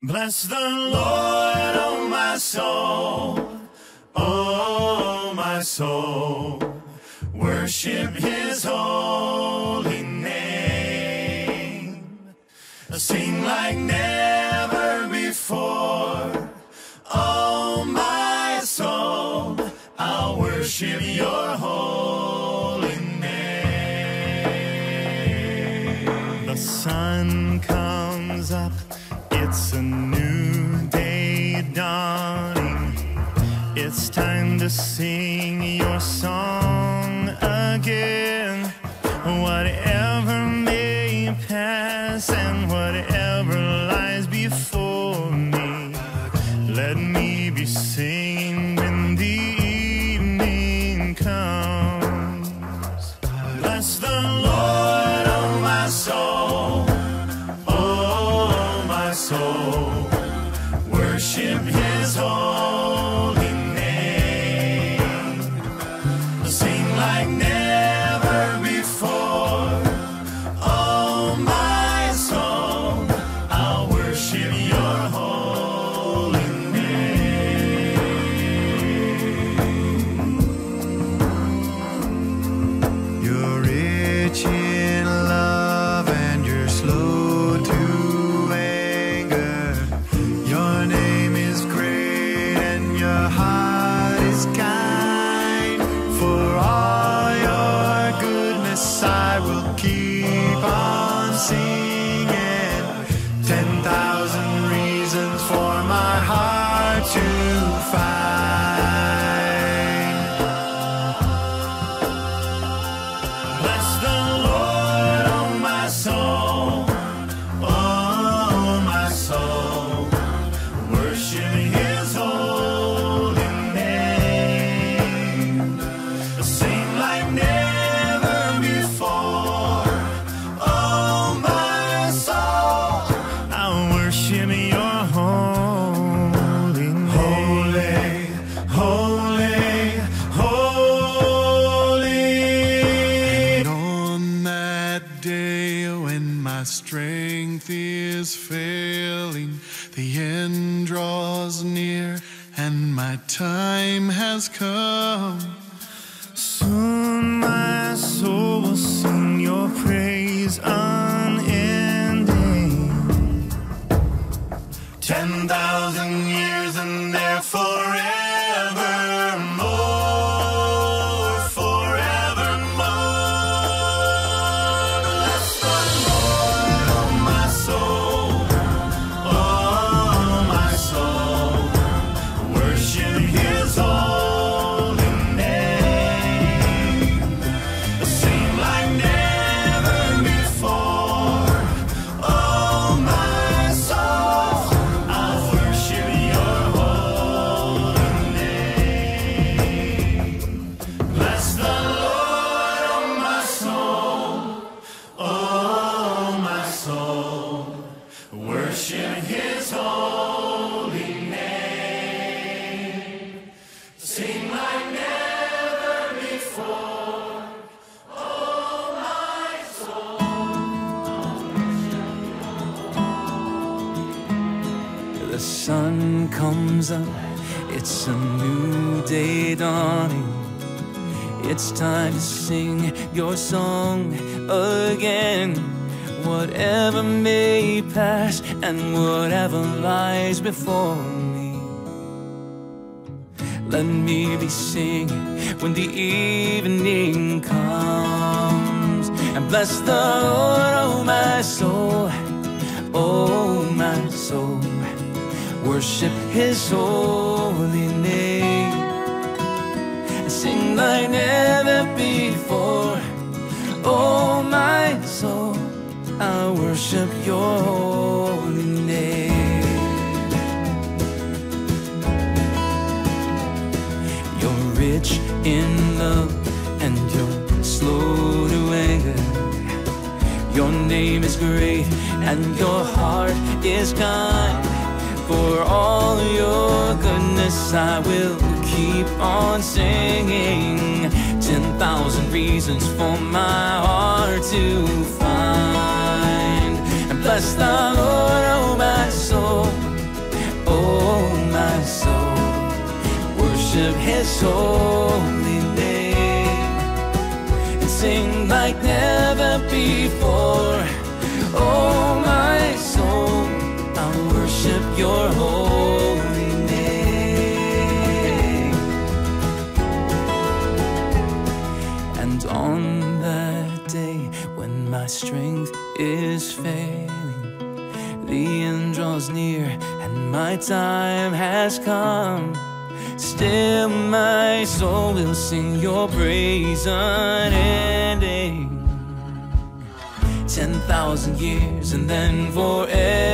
Bless the Lord, oh my soul, oh my soul. Worship his holy name. Sing like never before. Oh my soul, I'll worship your holy name. The sun comes up, it's a new day dawning. It's time to sing your song again. Whatever may pass and whatever lies before me, let me be singing when the evening comes. Bless the Lord, my strength is failing, the end draws near and my time has come. Soon my The sun comes up, it's a new day dawning. It's time to sing your song again. Whatever may pass and whatever lies before me. Let me be singing when the evening comes. And bless the Lord, oh my soul, oh my soul. Worship his holy name. And sing like never before. Oh my soul, I worship your holy name. You're rich in love and you're slow to anger. Your name is great and your heart is kind for all your goodness. I will keep on singing. 10,000 reasons for my heart to find. And bless the Lord, oh my soul, oh my soul. Worship his holy name and sing like never before. Oh my Worship your holy name. And on that day when my strength is failing, the end draws near and my time has come. Still, my soul will sing your praise unending. Ten thousand years and then forevermore.